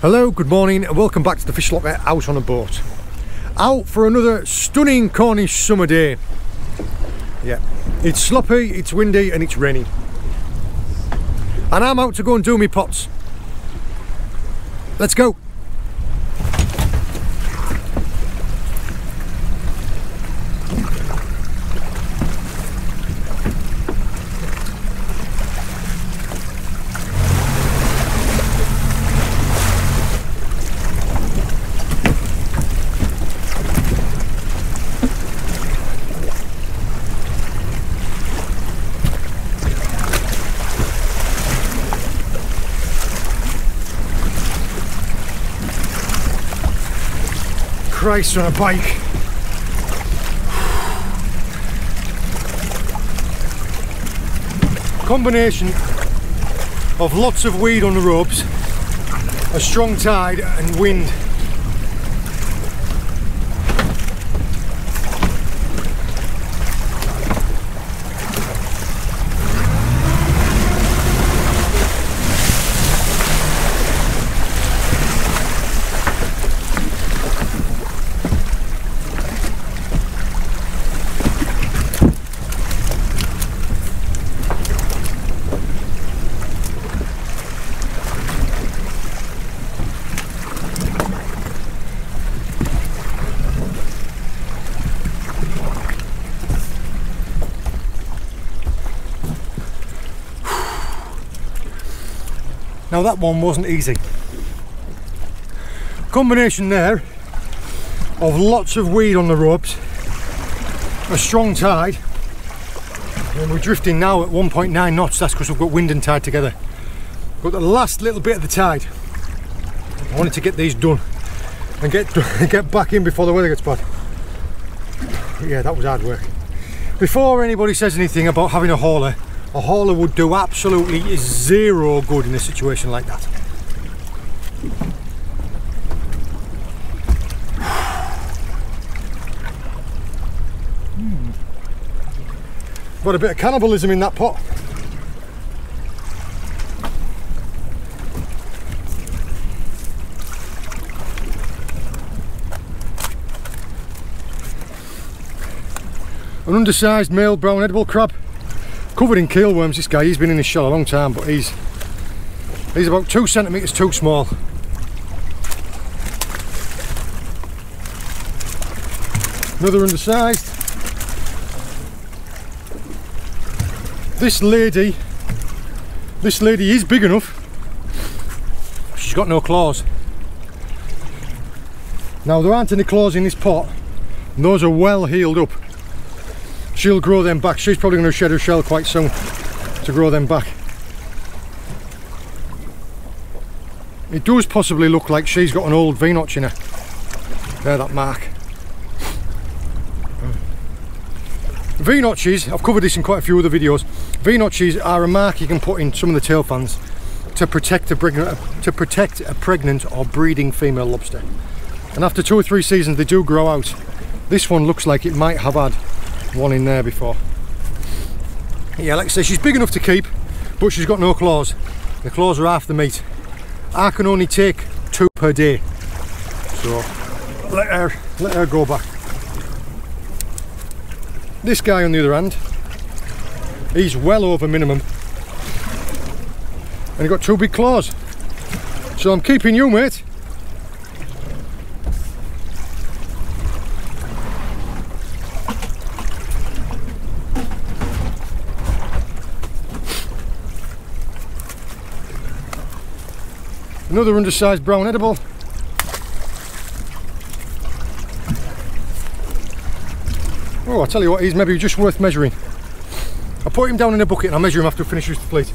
Hello, good morning, and welcome back to the Fish Locker Out on a Boat. Out for another stunning Cornish summer day. Yeah, it's sloppy, it's windy, and it's rainy. And I'm out to go and do me pots. Let's go. Christ on a bike. Combination of lots of weed on the ropes, a strong tide and wind. Now that one wasn't easy. Combination there of lots of weed on the ropes, a strong tide, and we're drifting now at 1.9 knots, that's because we've got wind and tide together. Got the last little bit of the tide. I wanted to get these done and get get back in before the weather gets bad. But yeah, that was hard work. Before anybody says anything about having a hauler, a hauler would do absolutely zero good in a situation like that. Got a bit of cannibalism in that pot. An undersized male brown edible crab covered in keelworms this guy he's been in this shell a long time but he's he's about two centimeters too small. Another undersized. This lady this lady is big enough. She's got no claws. Now there aren't any claws in this pot those are well healed up she'll grow them back. She's probably going to shed her shell quite soon to grow them back. It does possibly look like she's got an old V-notch in her. There, that mark. V-notches, I've covered this in quite a few other videos. V-notches are a mark you can put in some of the tail fans to protect a to protect a pregnant or breeding female lobster. And after two or three seasons, they do grow out. This one looks like it might have had one in there before. Yeah, like I say, she's big enough to keep, but she's got no claws. The claws are half the meat. I can only take two per day. So let her let her go back. This guy on the other hand, he's well over minimum. And he got two big claws. So I'm keeping you, mate. Another undersized brown edible. Oh, I tell you what, he's maybe just worth measuring. I'll put him down in a bucket and I'll measure him after I finish with the.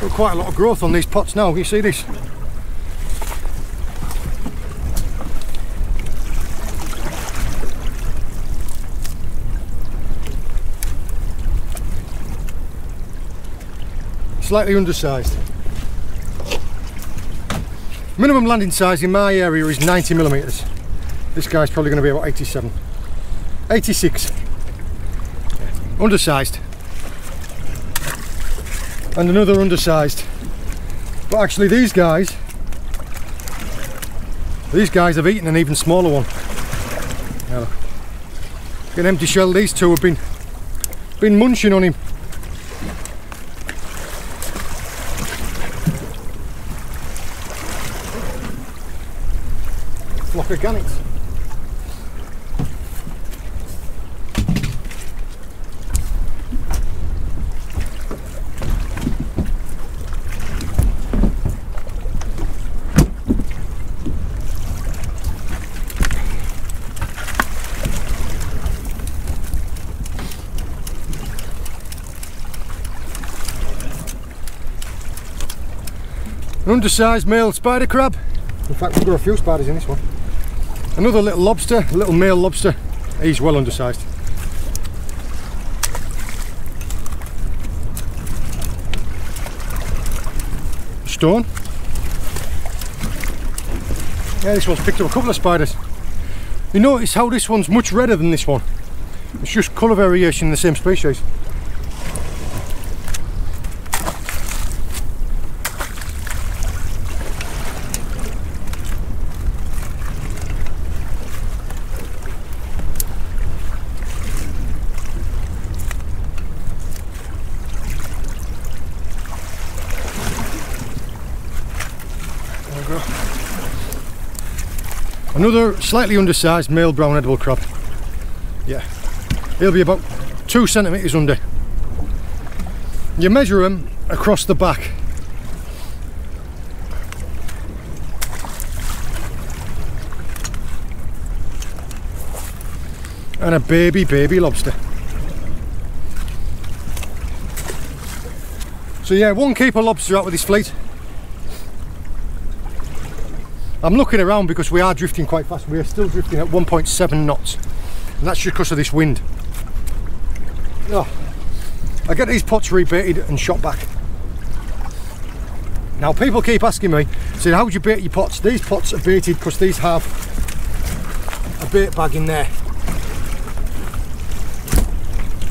Got quite a lot of growth on these pots now, you see this? Slightly undersized. Minimum landing size in my area is 90 millimeters. This guy's probably going to be about 87. 86. Undersized. and another undersized. But actually these guys, these guys have eaten an even smaller one. Now, an empty shell, these two have been, been munching on him. Gannets. undersized male spider crab. In fact, we've got a few spiders in this one. Another little lobster, a little male lobster. He's well undersized. Stone. Yeah, this one's picked up a couple of spiders. You notice how this one's much redder than this one. It's just colour variation in the same species. Another slightly undersized male brown edible crab. Yeah, he'll be about two centimetres under. You measure him across the back. And a baby, baby lobster. So yeah, one keeper lobster out with this fleet. I'm looking around because we are drifting quite fast. We are still drifting at 1.7 knots. And that's just because of this wind. Oh, I get these pots rebaited and shot back. Now people keep asking me, saying how would you bait your pots? These pots are baited because these have a bait bag in there.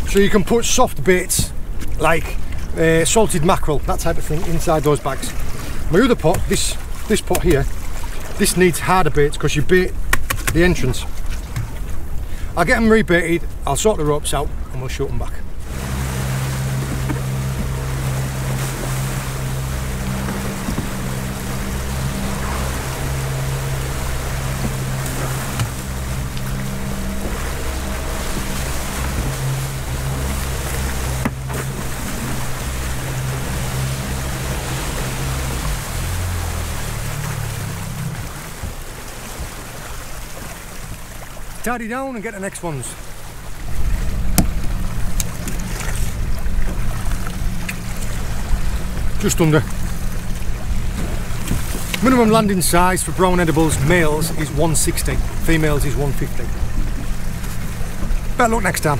So you can put soft baits like uh, salted mackerel, that type of thing inside those bags. My other pot, this this pot here, this needs harder baits because you bait the entrance. I'll get them rebaited, I'll sort the ropes out and we'll shoot them back. Tidy down and get the next ones. Just under. Minimum landing size for brown edibles males is 160, females is 150. Better luck next time.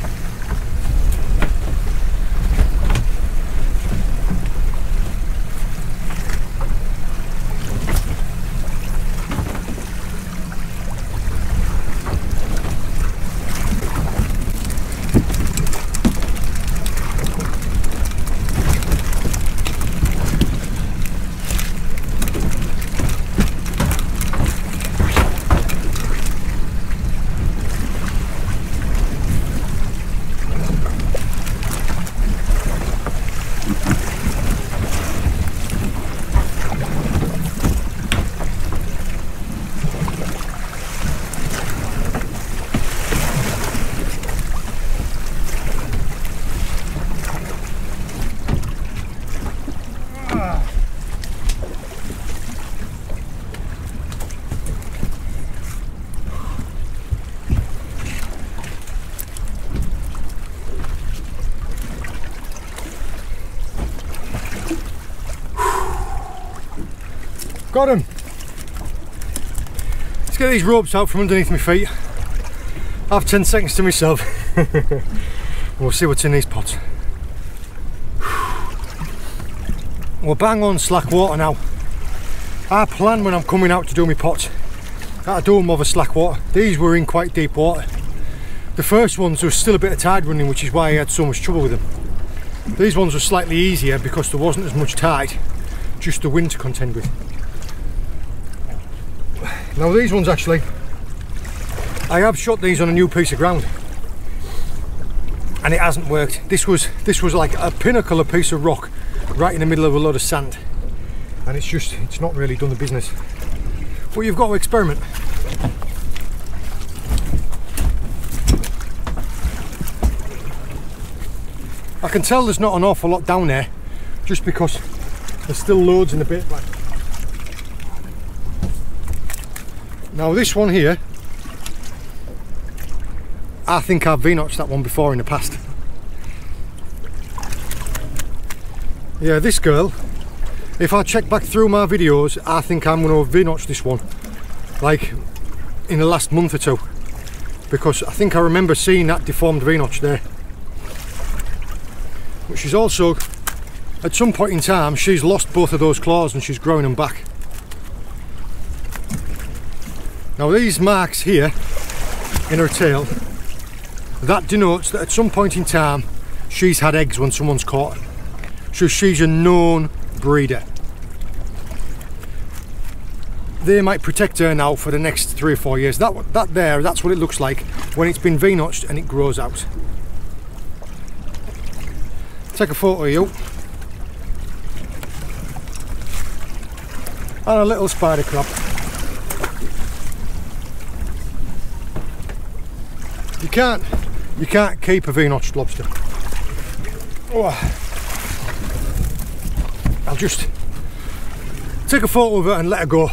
Got him. Let's get these ropes out from underneath my feet. I have 10 seconds to myself. we'll see what's in these pots. We're bang on slack water now. I plan when I'm coming out to do my pots, that I do them over slack water. These were in quite deep water. The first ones were still a bit of tide running which is why I had so much trouble with them. These ones were slightly easier because there wasn't as much tide, just the wind to contend with. Now these ones actually, I have shot these on a new piece of ground and it hasn't worked. This was this was like a pinnacle, a piece of rock right in the middle of a lot of sand and it's just, it's not really done the business. But you've got to experiment. I can tell there's not an awful lot down there just because there's still loads in the bait bag. Now this one here, I think I've V-notched that one before in the past. Yeah, this girl, if I check back through my videos, I think I'm going to V-notch this one, like in the last month or two, because I think I remember seeing that deformed V-notch there. But she's also, at some point in time, she's lost both of those claws and she's growing them back. Now these marks here in her tail, that denotes that at some point in time she's had eggs when someone's caught her. So she's a known breeder. They might protect her now for the next three or four years. That, that there, that's what it looks like when it's been V-notched and it grows out. Take a photo of you. And a little spider crab. Can't you can't keep a V-notched lobster. Oh. I'll just take a photo of it and let her go.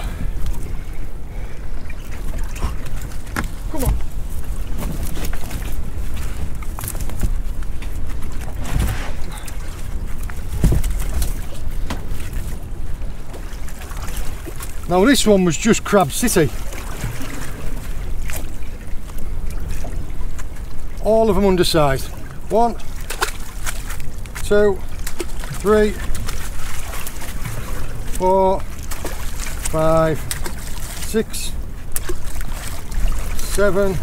Come on. Now this one was just Crab City. All of them undersized. One, two, three, four, five, six, seven,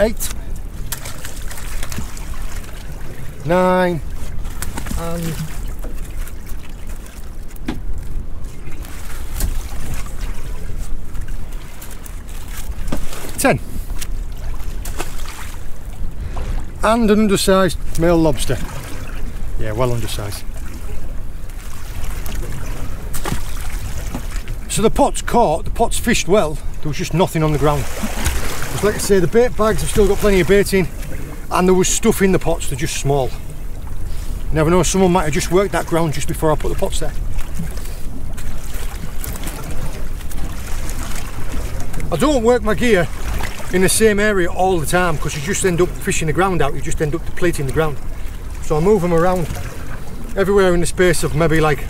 eight, nine, and 10 and an undersized male lobster. Yeah well undersized so the pot's caught the pot's fished well. There was just nothing on the ground. Because like I say the bait bags have still got plenty of bait in and there was stuff in the pots they're just small. Never know someone might have just worked that ground just before I put the pots there. I don't work my gear in the same area all the time because you just end up fishing the ground out, you just end up depleting the ground. So I move them around everywhere in the space of maybe like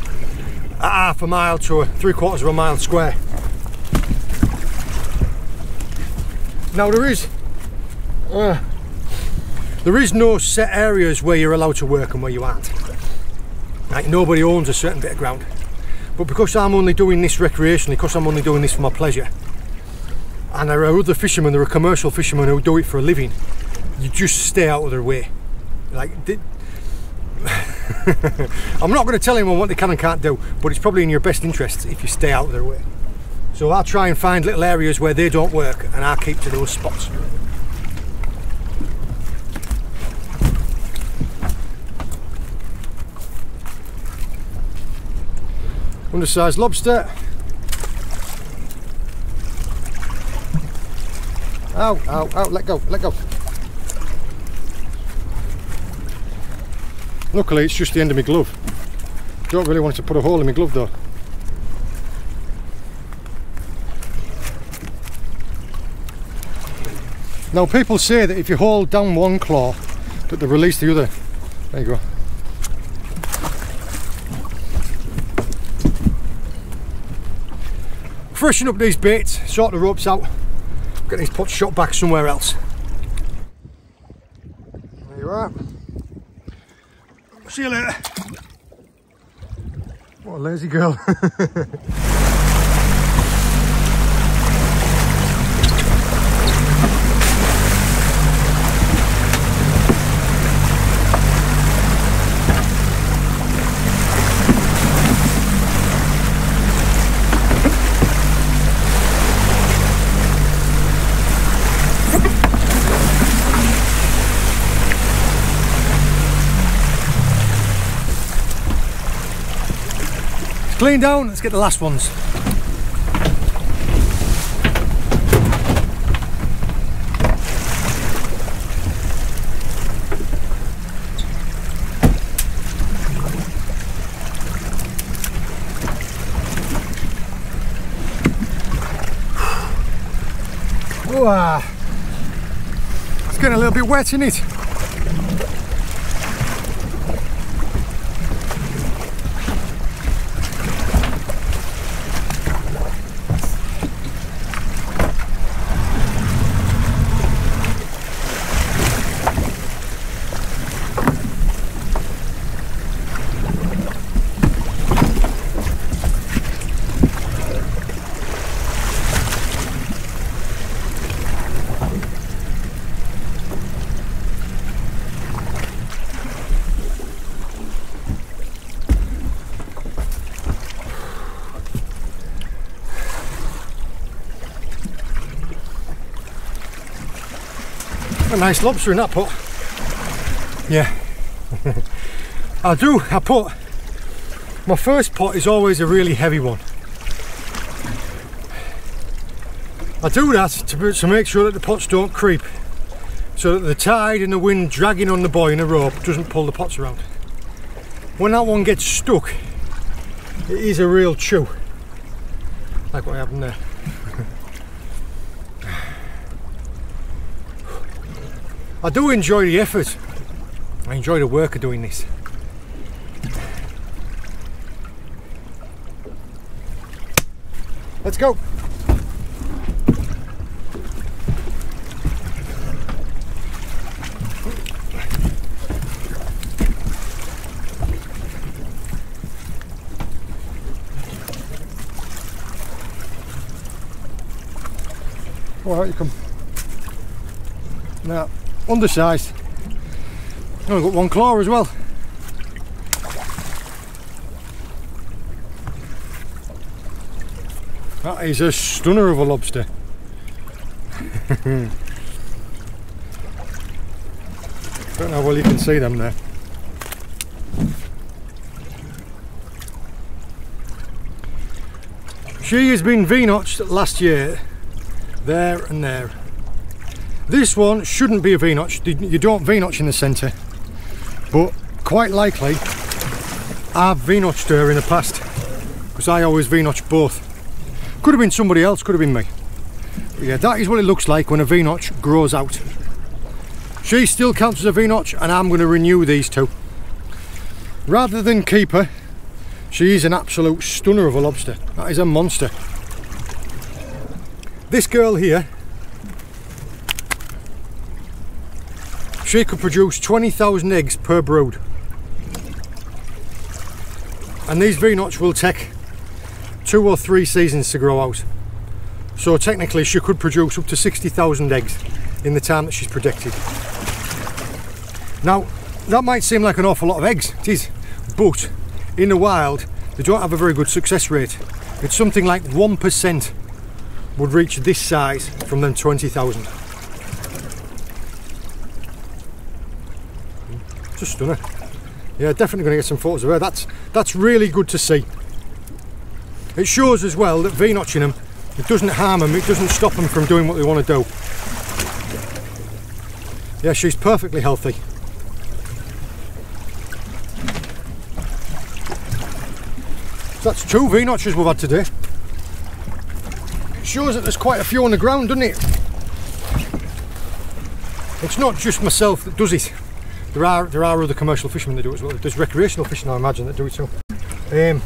a half a mile to a three quarters of a mile square. Now there is uh, there is no set areas where you're allowed to work and where you aren't. Like nobody owns a certain bit of ground. But because I'm only doing this recreationally, because I'm only doing this for my pleasure, and there are other fishermen, there are commercial fishermen who do it for a living. You just stay out of their way. Like, I'm not going to tell anyone what they can and can't do, but it's probably in your best interest if you stay out of their way. So I'll try and find little areas where they don't work and I'll keep to those spots. Undersized lobster, Ow, ow, ow, let go, let go. Luckily it's just the end of my glove. Don't really want to put a hole in my glove though. Now people say that if you hold down one claw that they release the other. There you go. Freshen up these baits, sort the ropes out get these pots shot back somewhere else. There you are. See you later. What a lazy girl. Clean down, let's get the last ones. Wow. Ah. It's getting a little bit wet in it. Nice lobster in that pot. Yeah. I do, I put, my first pot is always a really heavy one. I do that to, to make sure that the pots don't creep so that the tide and the wind dragging on the buoy in a rope doesn't pull the pots around. When that one gets stuck, it is a real chew, like what happened there. I do enjoy the effort. I enjoy the work of doing this. Let's go. All right, you come. Undersized. Only got one claw as well. That is a stunner of a lobster. Don't know how well you can see them there. She has been V-notched last year, there and there. This one shouldn't be a V-notch. You don't V-notch in the centre, but quite likely I've V-notched her in the past because I always V-notch both. Could have been somebody else, could have been me. But yeah, that is what it looks like when a V-notch grows out. She still counts as a V-notch and I'm going to renew these two. Rather than keep her, she is an absolute stunner of a lobster. That is a monster. This girl here She could produce 20,000 eggs per brood. And these V-notch will take two or three seasons to grow out. So technically she could produce up to 60,000 eggs in the time that she's predicted. Now, that might seem like an awful lot of eggs, it is, but in the wild, they don't have a very good success rate. It's something like 1% would reach this size from them 20,000. Just stunner. Yeah, definitely going to get some photos of her. That's that's really good to see. It shows as well that V-notching them, it doesn't harm them, it doesn't stop them from doing what they want to do. Yeah, she's perfectly healthy. So that's two V-notches we've had today. It shows that there's quite a few on the ground, doesn't it? It's not just myself that does it. There are there are other commercial fishermen that do it as well. There's recreational fishing, I imagine, that do it too. Um,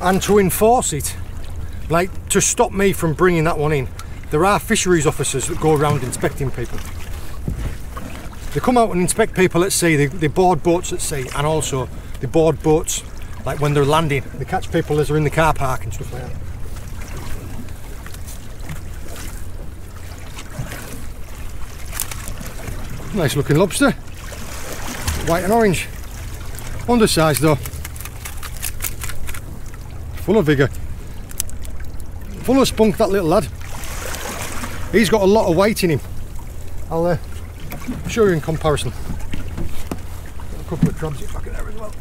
and to enforce it, like to stop me from bringing that one in, there are fisheries officers that go around inspecting people. They come out and inspect people at sea. They, they board boats at sea, and also they board boats like when they're landing. They catch people as they're in the car park and stuff like that. Nice looking lobster white and orange. Undersized though. Full of vigour. Full of spunk that little lad. He's got a lot of weight in him. I'll uh, show you in comparison. Got a couple of crabs back in there as well.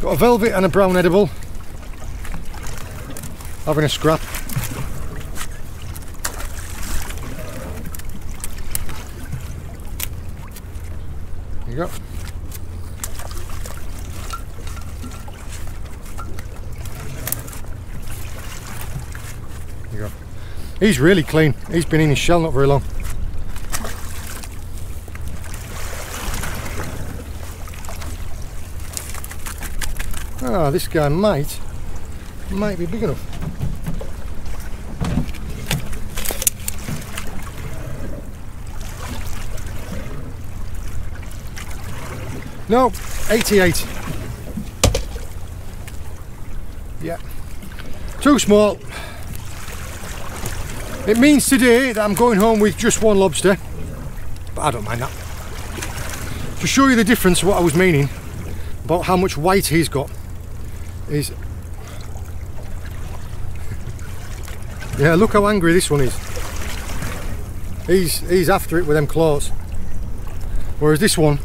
Got a velvet and a brown edible. Having a scrap. There you go. There you go. He's really clean. He's been in his shell not very long. Ah, this guy might might be big enough. No, 88. Yeah. Too small. It means today that I'm going home with just one lobster. But I don't mind that. To show you the difference what I was meaning about how much white he's got is Yeah, look how angry this one is. He's he's after it with them claws. Whereas this one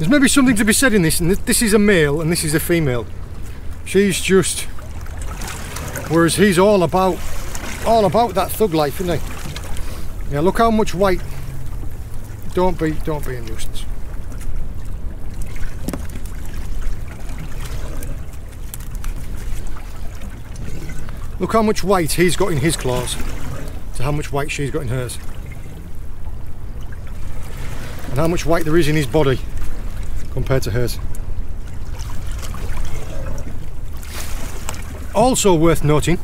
there's maybe something to be said in this, and this is a male and this is a female. She's just, whereas he's all about, all about that thug life, isn't he? Yeah, look how much white. Don't be, don't be a nuisance. Look how much white he's got in his claws to how much white she's got in hers. And how much white there is in his body compared to hers. Also worth noting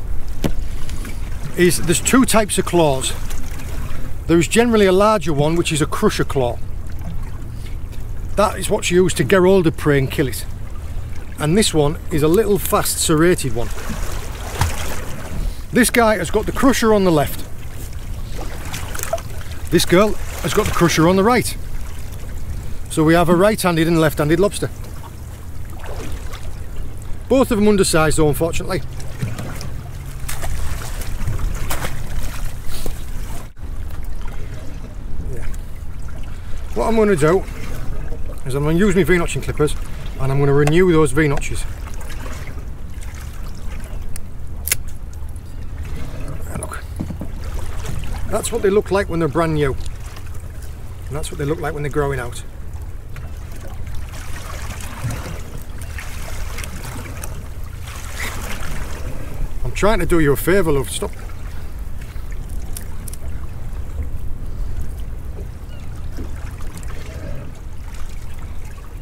is there's two types of claws. There's generally a larger one which is a crusher claw. That is what's used to get hold of prey and kill it. And this one is a little fast serrated one. This guy has got the crusher on the left. This girl has got the crusher on the right. So we have a right-handed and left-handed lobster. Both of them undersized though, unfortunately. Yeah. What I'm going to do is I'm going to use my V-notching clippers and I'm going to renew those V-notches. Look. That's what they look like when they're brand new. And that's what they look like when they're growing out. I'm trying to do you a favour, love. Stop.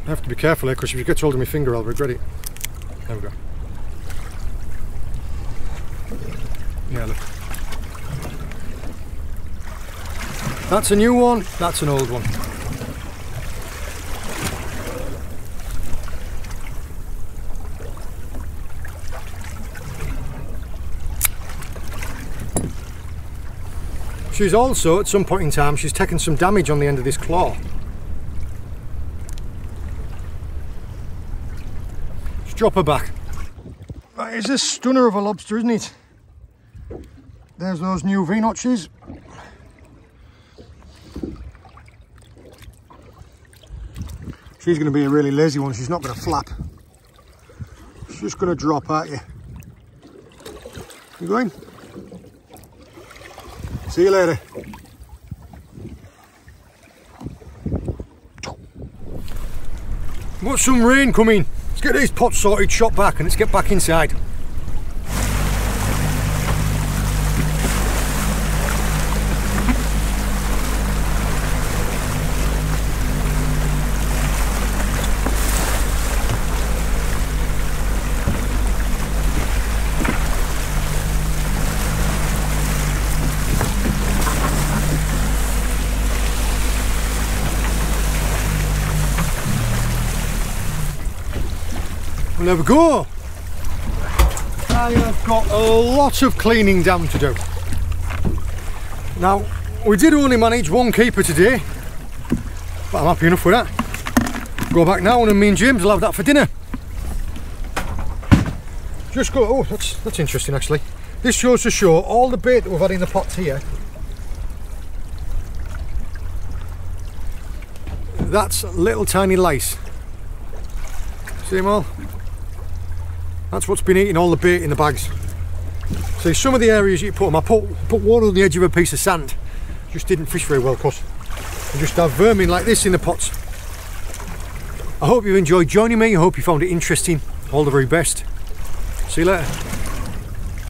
I have to be careful here because if you get hold of my finger, I'll regret it. There we go. Yeah, look. That's a new one, that's an old one. She's also, at some point in time, she's taken some damage on the end of this claw. Drop her back. That is a stunner of a lobster, isn't it? There's those new V-notches. She's going to be a really lazy one. She's not going to flap. She's just going to drop at you. You going? See you later. Got some rain coming. Let's get these pots sorted, shot back, and let's get back inside. We'll have a go. I have got a lot of cleaning down to do. Now, we did only manage one keeper today, but I'm happy enough with that. Go back now and me and James will have that for dinner. Just go, oh, that's, that's interesting actually. This shows to show all the bait that we've had in the pots here. That's little tiny lice. See them all? That's what's been eating all the bait in the bags. See, some of the areas you put them, I put, put one on the edge of a piece of sand. Just didn't fish very well because I just have vermin like this in the pots. I hope you enjoyed joining me. I hope you found it interesting. All the very best. See you later.